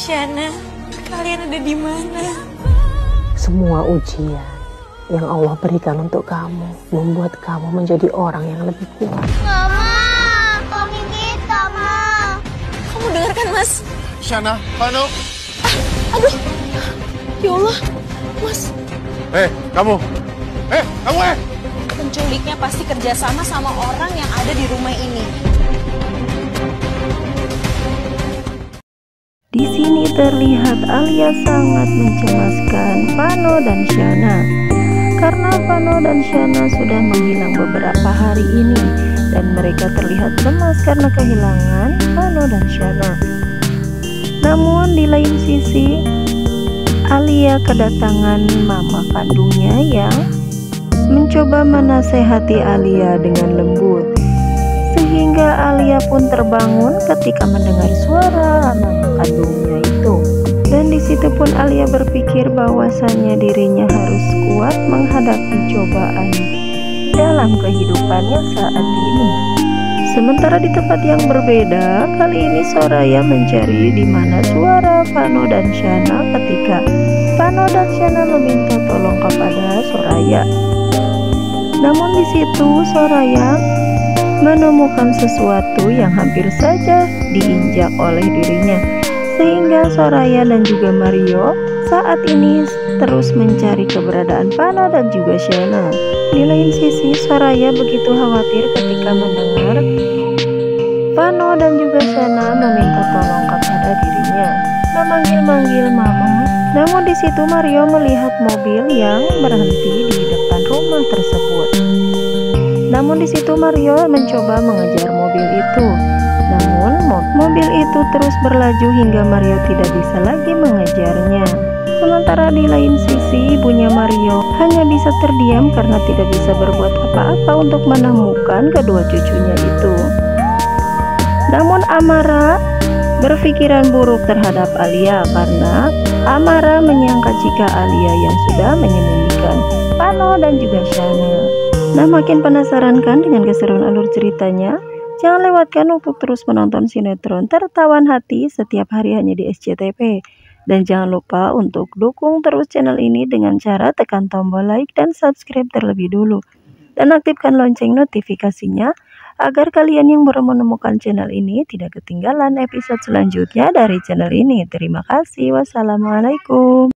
Shana, kalian ada di mana? Semua ujian yang Allah berikan untuk kamu membuat kamu menjadi orang yang lebih kuat. Mama, tolongin kita, Ma. Kamu dengarkan, Mas? Shana, Pano. Aduh, ya Allah, Mas. Eh, kamu. Eh, kamu eh. Penculiknya pasti kerjasama sama orang yang ada di rumah ini. Terlihat Alia sangat mencemaskan Vano dan Shana karena Vano dan Shana sudah menghilang beberapa hari ini dan mereka terlihat lemas karena kehilangan Vano dan Shana. Namun di lain sisi Alia kedatangan mama kandungnya yang mencoba menasehati Alia dengan lembut sehingga Alia pun terbangun ketika mendengar suara mama kandungnya. Dan di situ pun Alia berpikir bahwasannya dirinya harus kuat menghadapi cobaan dalam kehidupannya saat ini. Sementara di tempat yang berbeda, kali ini Soraya mencari di mana suara Vano dan Shana ketika Vano dan Shana meminta tolong kepada Soraya. Namun di situ Soraya menemukan sesuatu yang hampir saja diinjak oleh dirinya. Sehingga Soraya dan juga Mario saat ini terus mencari keberadaan Pana dan juga Shana. Di lain sisi, Soraya begitu khawatir ketika mendengar Vano dan juga Shana meminta tolong kepada dirinya, memanggil-manggil mama. Namun di situ Mario melihat mobil yang berhenti di depan rumah tersebut. Namun di situ Mario mencoba mengejar mobil itu. Namun mobil itu terus berlaju hingga Mario tidak bisa lagi mengejarnya. Sementara di lain sisi ibunya Mario hanya bisa terdiam karena tidak bisa berbuat apa-apa untuk menemukan kedua cucunya itu. Namun Amara berpikiran buruk terhadap Alia karena Amara menyangka jika Alia yang sudah menyembunyikan Pano dan juga Shana. Nah makin penasaran kan dengan keseruan alur ceritanya? Jangan lewatkan untuk terus menonton sinetron Tertawan Hati setiap hari hanya di SCTV. Dan jangan lupa untuk dukung terus channel ini dengan cara tekan tombol like dan subscribe terlebih dulu. Dan aktifkan lonceng notifikasinya agar kalian yang baru menemukan channel ini tidak ketinggalan episode selanjutnya dari channel ini. Terima kasih. Wassalamualaikum.